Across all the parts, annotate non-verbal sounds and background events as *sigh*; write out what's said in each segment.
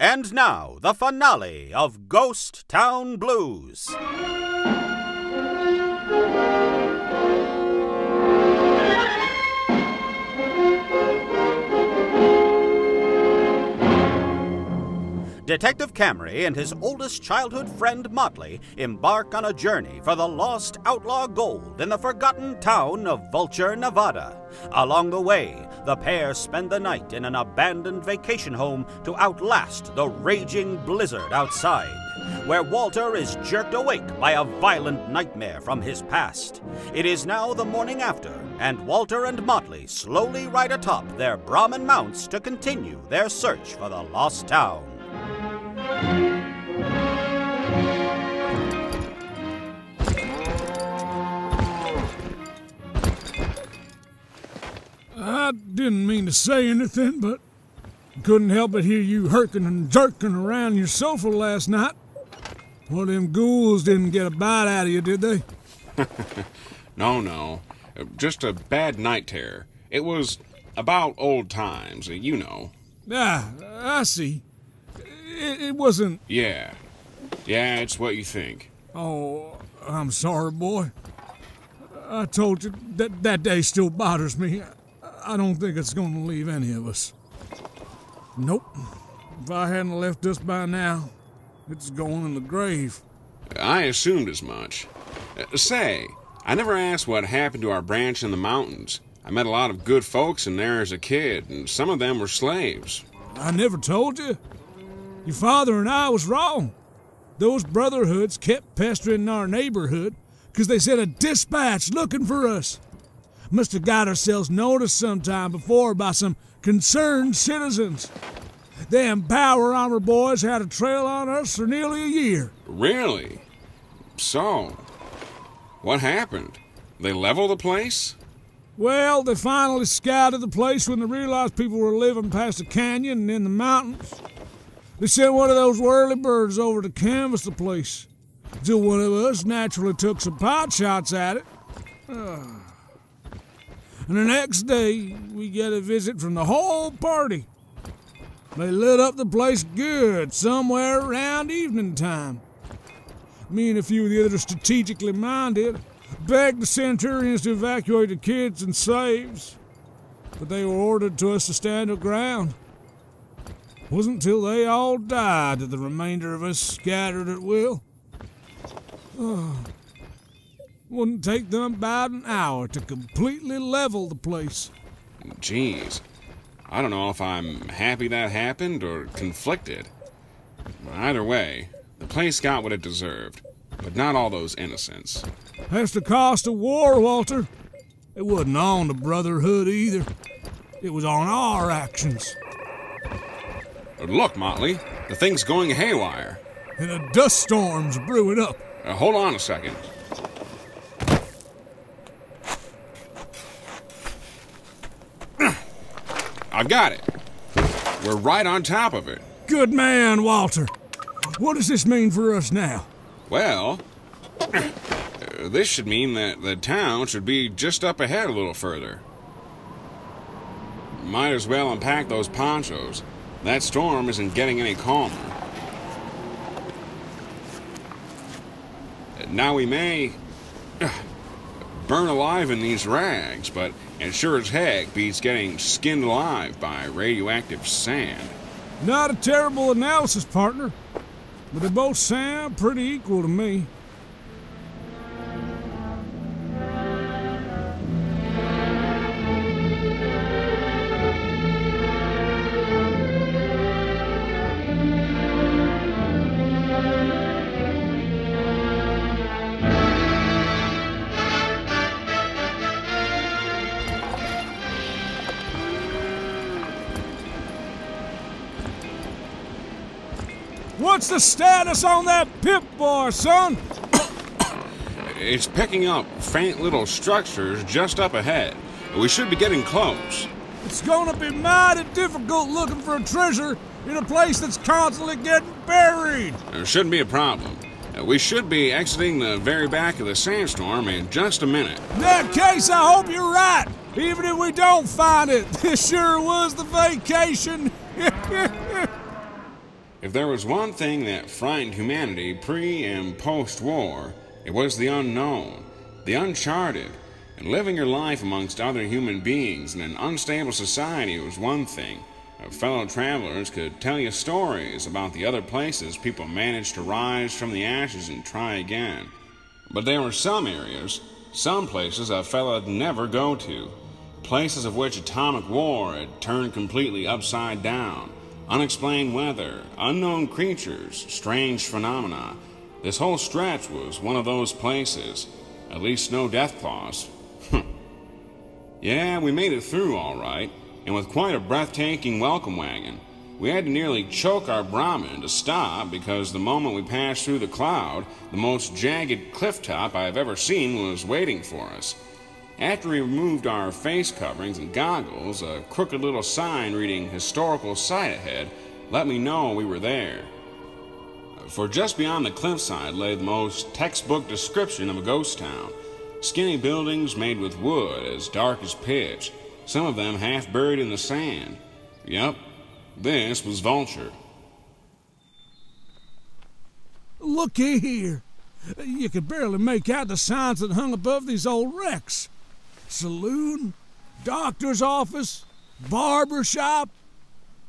And now, the finale of Ghost Town Blues. Detective Camry and his oldest childhood friend Motley embark on a journey for the lost outlaw gold in the forgotten town of Vulture, Nevada. Along the way, the pair spend the night in an abandoned vacation home to outlast the raging blizzard outside, where Walter is jerked awake by a violent nightmare from his past. It is now the morning after, and Walter and Motley slowly ride atop their Brahmin mounts to continue their search for the lost town. I didn't mean to say anything, but couldn't help but hear you herking and jerking around your sofa last night. Well, them ghouls didn't get a bite out of you, did they? *laughs* No, no. Uh, Just a bad night terror. It was about old times, uh, you know. Ah, I see. It, it wasn't. Yeah. Yeah, it's what you think. Oh, I'm sorry, boy. I told you that that day still bothers me. I don't think it's going to leave any of us. Nope. If I hadn't left us by now, it's going in the grave. I assumed as much. Uh, say, I never asked what happened to our branch in the mountains. I met a lot of good folks in there as a kid, and some of them were slaves. I never told you. Your father and I was wrong. Those brotherhoods kept pestering our neighborhood 'cause they sent a dispatch looking for us. Must have got ourselves noticed sometime before by some concerned citizens. Them power armor boys had a trail on us for nearly a year. Really? So, what happened? They leveled the place? Well, they finally scouted the place when they realized people were living past the canyon and in the mountains. They sent one of those whirly birds over to canvass the place. Till one of us naturally took some pot shots at it. *sighs* And the next day, we get a visit from the whole party. They lit up the place good somewhere around evening time. Me and a few of the other strategically minded begged the Centurions to evacuate the kids and slaves, but they were ordered to us to stand our ground. Wasn't till they all died that the remainder of us scattered at will. Oh, *sighs* wouldn't take them about an hour to completely level the place. Jeez. I don't know if I'm happy that happened or conflicted. Either way, the place got what it deserved, but not all those innocents. That's the cost of war, Walter. It wasn't on the Brotherhood either. It was on our actions. Look, Motley, the thing's going haywire. And a dust storm's brewing up. Uh, hold on a second. I've got it. We're right on top of it. Good man, Walter. What does this mean for us now? Well, uh, this should mean that the town should be just up ahead a little further. Might as well unpack those ponchos. That storm isn't getting any calmer. Now we may *clears throat* burn alive in these rags, but it sure as heck beats getting skinned alive by radioactive sand. Not a terrible analysis, partner. But they both sound pretty equal to me. What's the status on that pip bar, son? It's picking up faint little structures just up ahead. We should be getting close. It's gonna be mighty difficult looking for a treasure in a place that's constantly getting buried. There shouldn't be a problem. We should be exiting the very back of the sandstorm in just a minute. In that case, I hope you're right. Even if we don't find it, *laughs* this sure was the vacation. *laughs* If there was one thing that frightened humanity pre and post war, it was the unknown, the uncharted. And living your life amongst other human beings in an unstable society was one thing. Fellow travelers could tell you stories about the other places people managed to rise from the ashes and try again. But there were some areas, some places a fellow'd never go to. Places of which atomic war had turned completely upside down. Unexplained weather, unknown creatures, strange phenomena. This whole stretch was one of those places. At least no deathclaws. yeah, we made it through all right, and with quite a breathtaking welcome wagon. We had to nearly choke our Brahmin to stop because the moment we passed through the cloud, the most jagged cliff top I've ever seen was waiting for us. After we removed our face coverings and goggles, a crooked little sign reading Historical Site Ahead let me know we were there. For just beyond the cliffside lay the most textbook description of a ghost town. Skinny buildings made with wood as dark as pitch, some of them half buried in the sand. Yep, this was Vulture. Looky here. You could barely make out the signs that hung above these old wrecks. Saloon, doctor's office, barber shop.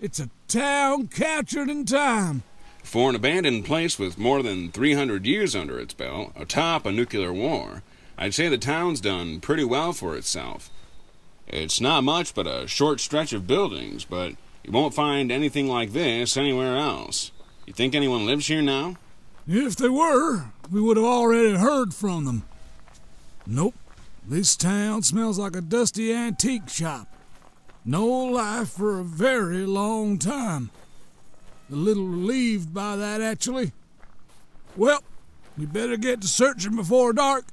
It's a town captured in time. For an abandoned place with more than 300 years under its belt, atop a nuclear war, I'd say the town's done pretty well for itself. It's not much but a short stretch of buildings, but you won't find anything like this anywhere else. You think anyone lives here now? If they were, we would have already heard from them. Nope. This town smells like a dusty antique shop. No life for a very long time. A little relieved by that, actually. Well, we better get to searching before dark.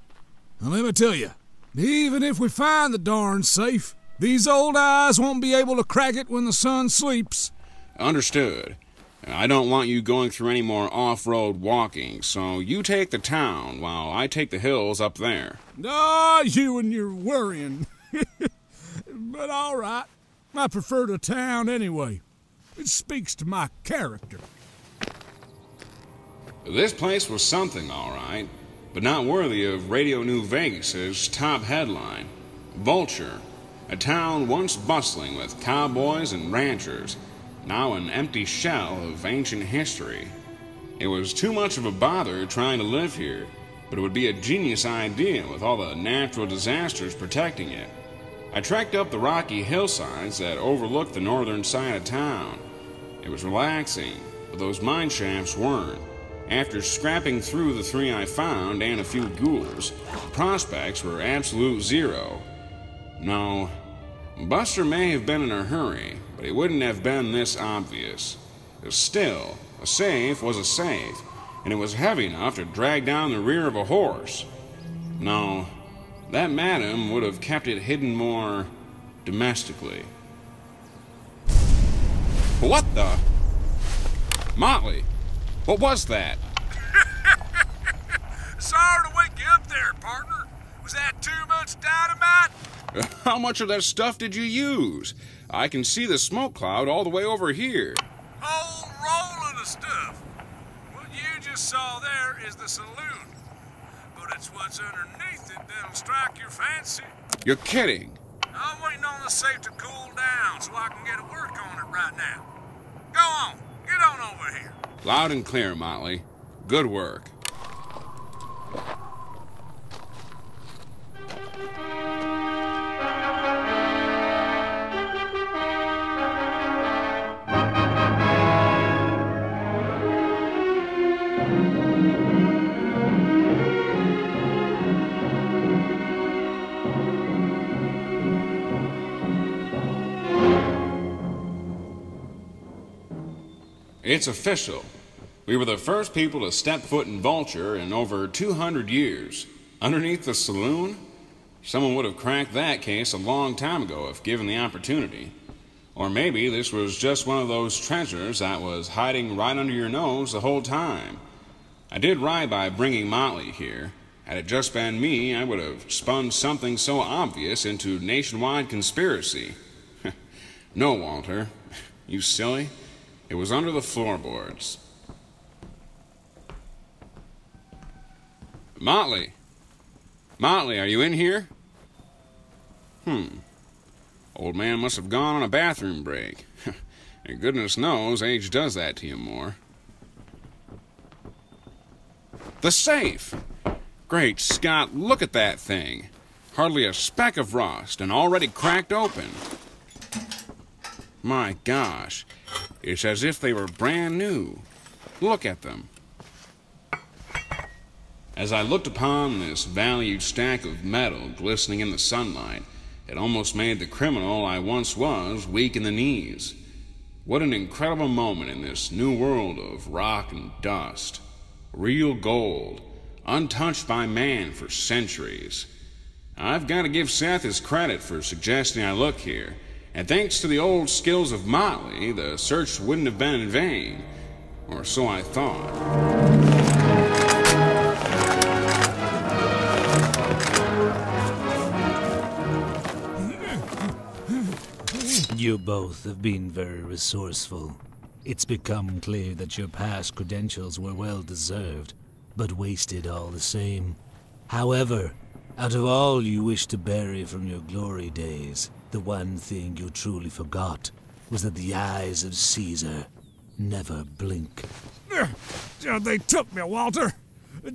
And let me tell you, even if we find the darn safe, these old eyes won't be able to crack it when the sun sleeps. Understood. I don't want you going through any more off road walking, so you take the town while I take the hills up there. Ah, you and your worrying. *laughs* but all right. I prefer the town anyway. It speaks to my character. This place was something, all right, but not worthy of Radio New Vegas's top headline Vulture, a town once bustling with cowboys and ranchers, now an empty shell of ancient history. It was too much of a bother trying to live here, but it would be a genius idea with all the natural disasters protecting it. I trekked up the rocky hillsides that overlooked the northern side of town. It was relaxing, but those mine shafts weren't. After scrapping through the three I found and a few ghouls, prospects were absolute zero. No, Buster may have been in a hurry, but he wouldn't have been this obvious. Still, a safe was a safe, and it was heavy enough to drag down the rear of a horse. No, that madam would have kept it hidden more domestically. What the? Motley, what was that? *laughs* Sorry to wake you up there, partner. Was that too much dynamite? *laughs* How much of that stuff did you use? I can see the smoke cloud all the way over here. Whole rolling of the stuff. What you just saw there is the saloon. But it's what's underneath it that'll strike your fancy. You're kidding. I'm waiting on the safe to cool down so I can get to work on it right now. Go on, get on over here. Loud and clear, Motley. Good work. It's official. We were the first people to step foot in Vulture in over 200 years. Underneath the saloon? Someone would have cracked that case a long time ago if given the opportunity. Or maybe this was just one of those treasures that was hiding right under your nose the whole time. I did right by bringing Motley here. Had it just been me, I would have spun something so obvious into nationwide conspiracy. *laughs* no, Walter. *laughs* You silly. It was under the floorboards. Motley! Motley, are you in here? Hmm. Old man must have gone on a bathroom break. *laughs* and goodness knows age does that to you more. The safe! Great Scott, look at that thing. Hardly a speck of rust and already cracked open. My gosh, it's as if they were brand new. Look at them. As I looked upon this valued stack of metal glistening in the sunlight, it almost made the criminal I once was weak in the knees. What an incredible moment in this new world of rock and dust. Real gold, untouched by man for centuries. I've got to give Seth his credit for suggesting I look here, and thanks to the old skills of Motley, the search wouldn't have been in vain. Or so I thought. You both have been very resourceful. It's become clear that your past credentials were well deserved, but wasted all the same. However, out of all you wish to bury from your glory days, the one thing you truly forgot was that the eyes of Caesar never blink. They took me, Walter.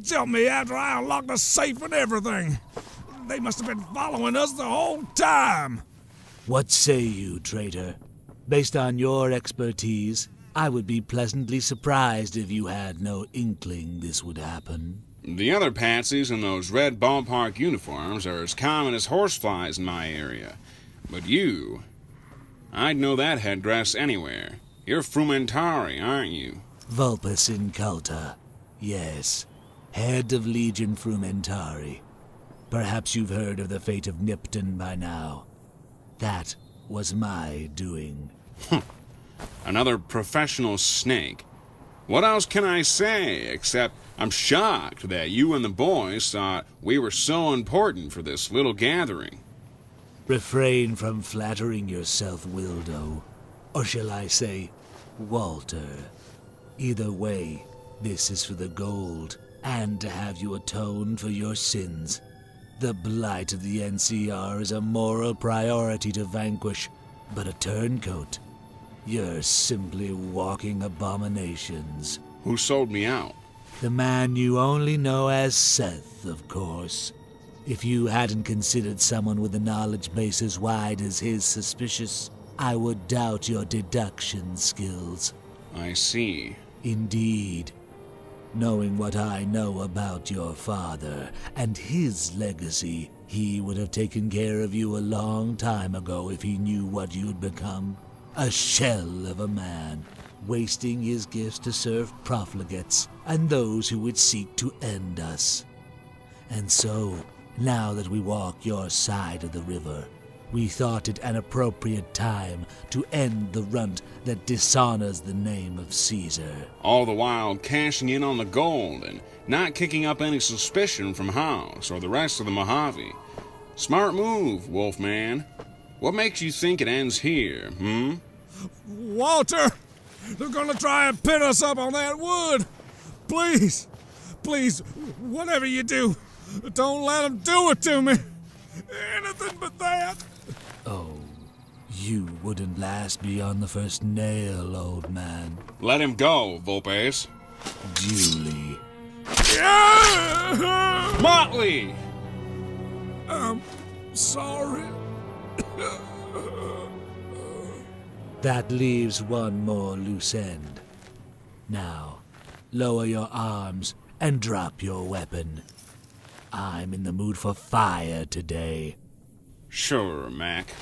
Jumped me after I unlocked the safe and everything. They must have been following us the whole time. What say you, traitor? Based on your expertise, I would be pleasantly surprised if you had no inkling this would happen. The other patsies in those red ballpark uniforms are as common as horseflies in my area. But you, I'd know that headdress anywhere. You're Frumentarii, aren't you? Vulpes Inculta. Yes, head of Legion Frumentarii. Perhaps you've heard of the fate of Nipton by now. That was my doing. *laughs* Another professional snake. What else can I say except I'm shocked that you and the boys thought we were so important for this little gathering. Refrain from flattering yourself, Wildo. Or shall I say, Walter. Either way, this is for the gold, and to have you atone for your sins. The blight of the NCR is a moral priority to vanquish, but a turncoat. You're simply walking abominations. Who sold me out? The man you only know as Seth, of course. If you hadn't considered someone with a knowledge base as wide as his suspicious, I would doubt your deduction skills. I see. Indeed. Knowing what I know about your father and his legacy, he would have taken care of you a long time ago if he knew what you'd become. A shell of a man, wasting his gifts to serve profligates and those who would seek to end us. And so, now that we walk your side of the river, we thought it an appropriate time to end the runt that dishonors the name of Caesar. All the while cashing in on the gold and not kicking up any suspicion from House or the rest of the Mojave. Smart move, Wolfman. What makes you think it ends here, hmm? Walter! They're gonna try and pin us up on that wood! Please! Please, whatever you do, don't let them do it to me! Anything but that! Oh, you wouldn't last beyond the first nail, old man. Let him go, Vulpes. Duly. Yeah! Motley! I'm sorry. That leaves one more loose end. Now, lower your arms and drop your weapon. I'm in the mood for fire today. Sure, Mac.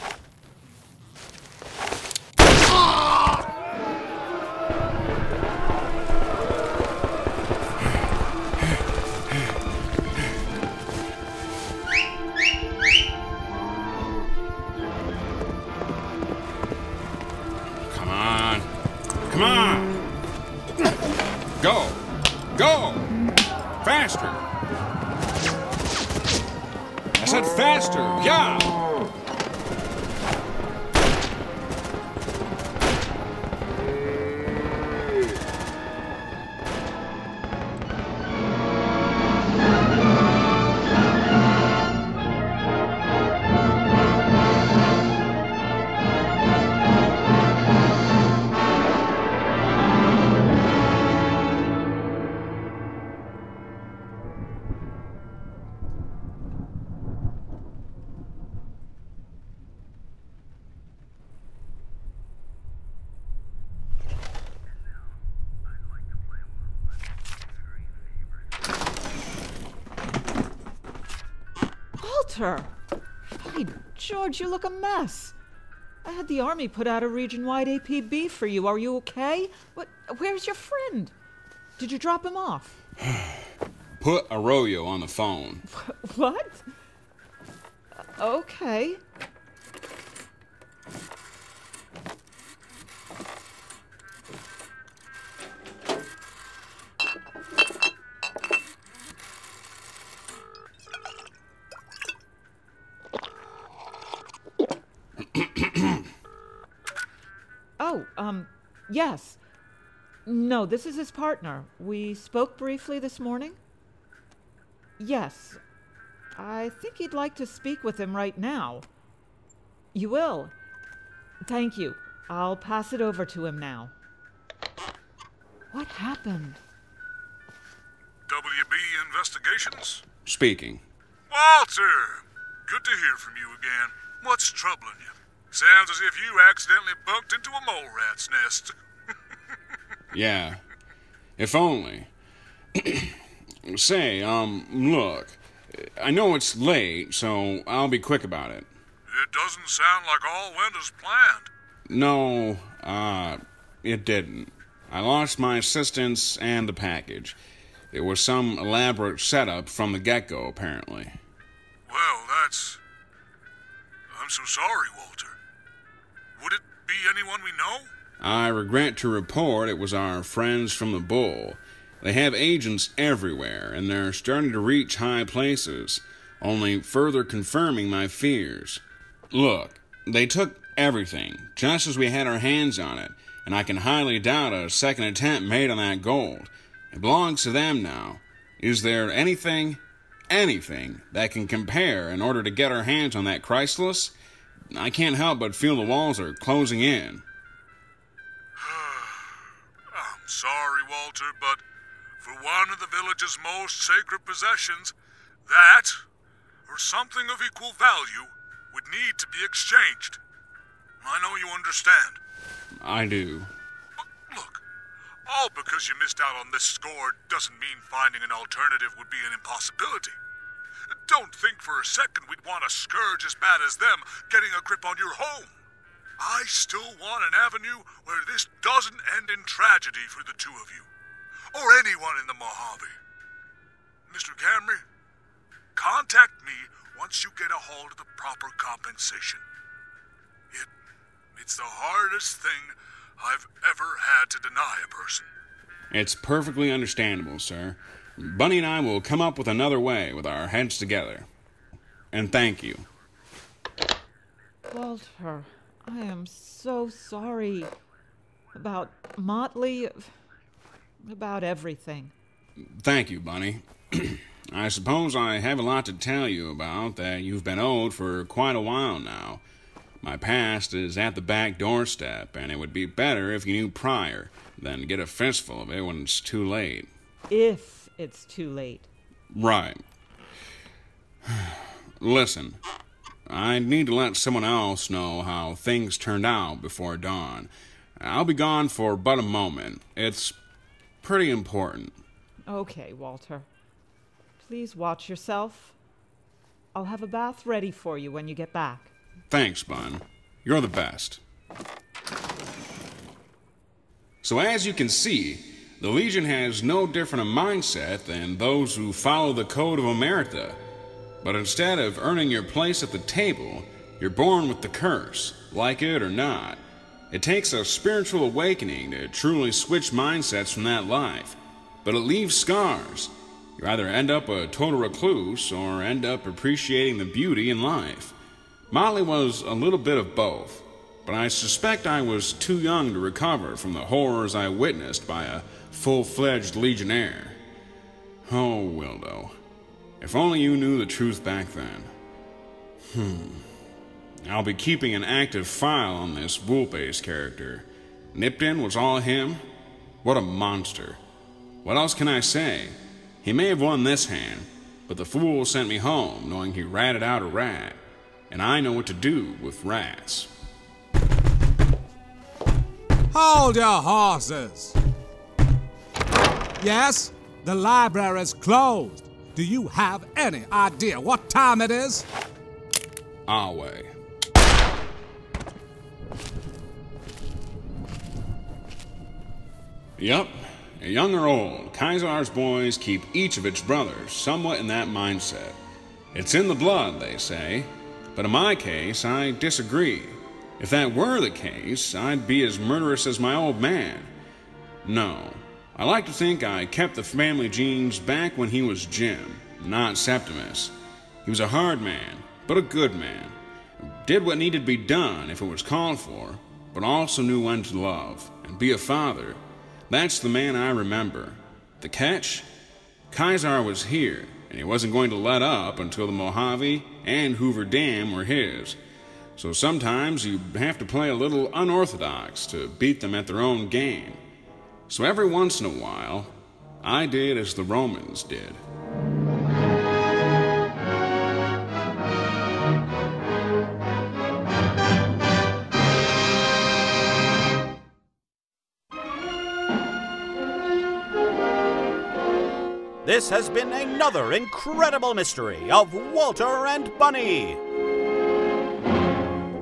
Come on. Go. Go. Faster. I said faster. Yeah. Walter! By George, you look a mess. I had the army put out a region-wide APB for you. Are you okay? What? Where's your friend? Did you drop him off? Put Arroyo on the phone. *laughs* What? Okay. Um, yes. No, this is his partner. We spoke briefly this morning. Yes. I think he'd like to speak with him right now. You will? Thank you. I'll pass it over to him now. What happened? WB Investigations? Speaking. Walter! Good to hear from you again. What's troubling you? Sounds as if you accidentally bunked into a mole rat's nest. *laughs* Yeah. If only. *clears throat* Say, um, look. I know it's late, so I'll be quick about it. It doesn't sound like all went as planned. No, uh, it didn't. I lost my assistants and the package. It was some elaborate setup from the get go, apparently. Well, that's. I'm so sorry, Walter. Would it be anyone we know? I regret to report it was our friends from the Bull. They have agents everywhere, and they're starting to reach high places, only further confirming my fears. Look, they took everything, just as we had our hands on it, and I can highly doubt a second attempt made on that gold. It belongs to them now. Is there anything, anything, that can compare in order to get our hands on that Chrysalis? I can't help but feel the walls are closing in. *sighs* I'm sorry, Walter, but for one of the village's most sacred possessions, that, or something of equal value, would need to be exchanged. I know you understand. I do. But look, all because you missed out on this score doesn't mean finding an alternative would be an impossibility. Don't think for a second we'd want a scourge as bad as them getting a grip on your home. I still want an avenue where this doesn't end in tragedy for the two of you, or anyone in the Mojave. Mr. Camry, contact me once you get a hold of the proper compensation. It, it's the hardest thing I've ever had to deny a person. It's perfectly understandable, sir. Bunny and I will come up with another way with our heads together. And thank you. Walter, I am so sorry about Motley, about everything. Thank you, Bunny. *clears throat* I suppose I have a lot to tell you about that you've been owed for quite a while now. My past is at the back doorstep, and it would be better if you knew prior than get a fistful of it when it's too late. If it's too late. Right. *sighs* Listen, I need to let someone else know how things turned out before dawn. I'll be gone for but a moment. It's pretty important. Okay, Walter. Please watch yourself. I'll have a bath ready for you when you get back. Thanks, Bun. You're the best. So, as you can see, the Legion has no different a mindset than those who follow the code of Omerta. But instead of earning your place at the table, you're born with the curse, like it or not. It takes a spiritual awakening to truly switch mindsets from that life, but it leaves scars. You either end up a total recluse or end up appreciating the beauty in life. Molly was a little bit of both, but I suspect I was too young to recover from the horrors I witnessed by a full fledged legionnaire. Oh, Wildo. If only you knew the truth back then. Hmm. I'll be keeping an active file on this Vulpes character. Nipton was all him? What a monster. What else can I say? He may have won this hand, but the fool sent me home knowing he ratted out a rat, and I know what to do with rats. Hold your horses! Yes, the library's closed, Do you have any idea what time it is? Our way. Yup, young or old, Kaiser's boys keep each of its brothers somewhat in that mindset. It's in the blood, they say, but in my case, I disagree. If that were the case, I'd be as murderous as my old man. No, I like to think I kept the family genes back when he was Jim, not Septimus. He was a hard man, but a good man. Did what needed to be done if it was called for, but also knew when to love and be a father. That's the man I remember. The catch? Kaiser was here, and he wasn't going to let up until the Mojave and Hoover Dam were his. So sometimes you have to play a little unorthodox to beat them at their own game. So every once in a while, I did as the Romans did. This has been another incredible mystery of Walter and Bunny.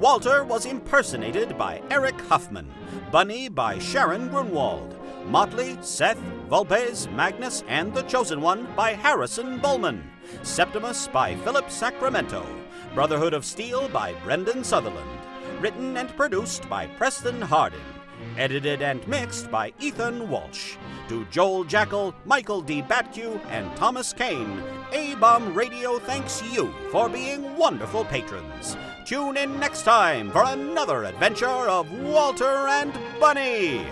Walter was impersonated by Eric Huffman, Bunny by Sharon Grunwald, Motley, Seth, Vulpes, Magnus, and The Chosen One by Harrison Bullman, Septimus by Philip Sacramento, Brotherhood of Steel by Brendan Sutherland, written and produced by Preston Hardin, edited and mixed by Ethan Walsh. To Joel Jackal, Michael D. Batcue, and Thomas Kane, A-Bomb Radio thanks you for being wonderful patrons. Tune in next time for another adventure of Walter and Bunny.